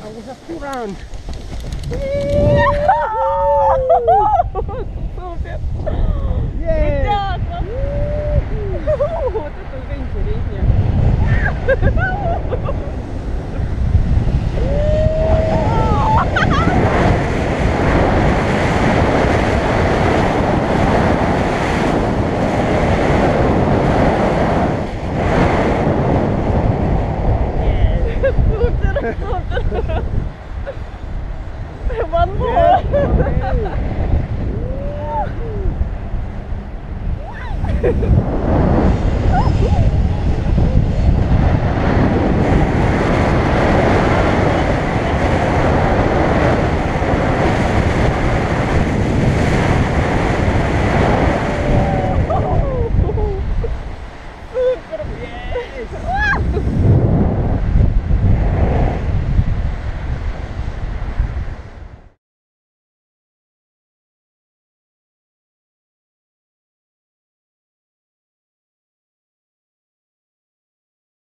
It's a full round. Супер! Yeah. Крутяк! Вот это уже интереснее. Mày bắn thôi Yeah.